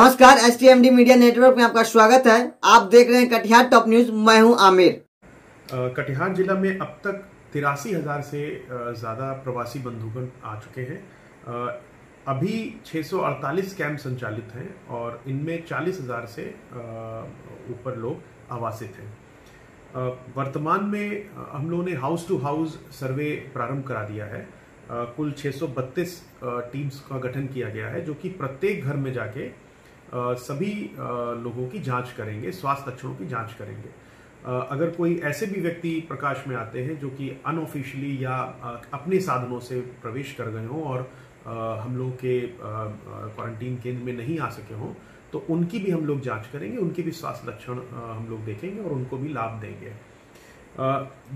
नमस्कार S T M D media network में आपका स्वागत है। आप देख रहे हैं कटिहार टॉप न्यूज़ मैं हूँ आमिर। कटिहार जिला में अब तक तिरासी हज़ार से ज़्यादा प्रवासी बंधुगण आ चुके हैं। अभी 648 कैंप संचालित हैं और इनमें चालीस हज़ार से ऊपर लोग आवासित हैं। वर्तमान में हम लोगों ने हाउस टू हाउस सर्वे प्रारंभ करा दिया है। कुल 632 अ, टीम्स का गठन किया गया है जो कि प्रत्येक घर में जाके सभी लोगों की जाँच करेंगे, स्वास्थ्य लक्षणों की जाँच करेंगे। अगर कोई ऐसे भी व्यक्ति प्रकाश में आते हैं जो कि अनऑफिशियली या अपने साधनों से प्रवेश कर गए हों और हम लोग के क्वारंटीन केंद्र में नहीं आ सके हों तो उनकी भी हम लोग जाँच करेंगे, उनके भी स्वास्थ्य लक्षण हम लोग देखेंगे और उनको भी लाभ देंगे।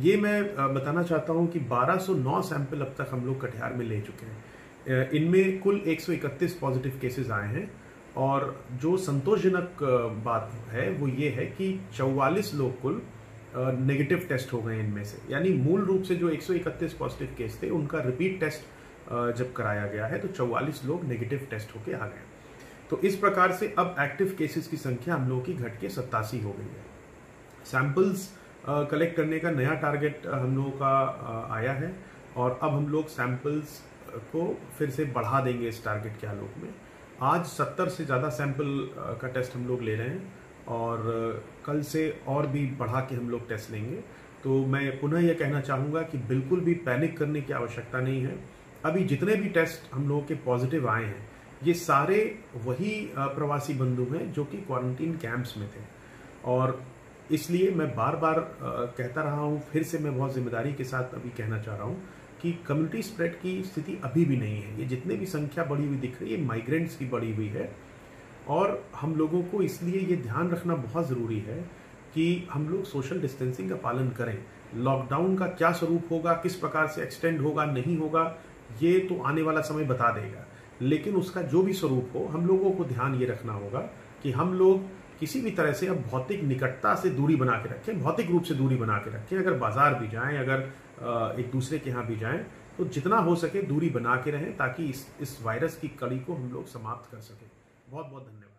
ये मैं बताना चाहता हूँ कि 1209 सैंपल अब तक हम लोग कटिहार में ले चुके हैं। इनमें कुल 131 पॉजिटिव केसेस आए हैं। और जो संतोषजनक बात है, वो ये है कि 44 लोग कुल नेगेटिव टेस्ट हो गए इनमें से। यानी मूल रूप से जो 131 पॉजिटिव केस थे, उनका रिपीट टेस्ट जब कराया गया है तो 44 लोग नेगेटिव टेस्ट होके आ गए। तो इस प्रकार से अब एक्टिव केसेस की संख्या हम लोगों की घट के सत्तासी हो गई है। सैंपल्स कलेक्ट करने का नया टारगेट हम लोगों का आया है, और अब हम लोग सैंपल्स को फिर से बढ़ा देंगे इस टारगेट के आलोक में। आज 70 से ज़्यादा सैंपल का टेस्ट हम लोग ले रहे हैं और कल से और भी बढ़ा के हम लोग टेस्ट लेंगे। तो मैं पुनः यह कहना चाहूँगा कि बिल्कुल भी पैनिक करने की आवश्यकता नहीं है। अभी जितने भी टेस्ट हम लोगों के पॉजिटिव आए हैं, ये सारे वही प्रवासी बंधु हैं जो कि क्वारंटीन कैंप्स में थे। और इसलिए मैं बार बार कहता रहा हूँ, फिर से मैं बहुत ज़िम्मेदारी के साथ अभी कहना चाह रहा हूँ कि कम्युनिटी स्प्रेड की स्थिति अभी भी नहीं है। ये जितने भी संख्या बढ़ी हुई दिख रही है माइग्रेंट्स की बढ़ी हुई है। और हम लोगों को इसलिए ये ध्यान रखना बहुत ज़रूरी है कि हम लोग सोशल डिस्टेंसिंग का पालन करें। लॉकडाउन का क्या स्वरूप होगा, किस प्रकार से एक्सटेंड होगा, नहीं होगा, ये तो आने वाला समय बता देगा। लेकिन उसका जो भी स्वरूप हो, हम लोगों को ध्यान ये रखना होगा कि हम लोग किसी भी तरह से अब भौतिक निकटता से दूरी बना के रखें, भौतिक रूप से दूरी बना के रखें। अगर बाज़ार भी जाएँ, अगर एक दूसरे के यहाँ भी जाएँ तो जितना हो सके दूरी बना के रहें ताकि इस इस वायरस की कड़ी को हम लोग समाप्त कर सकें। बहुत बहुत धन्यवाद।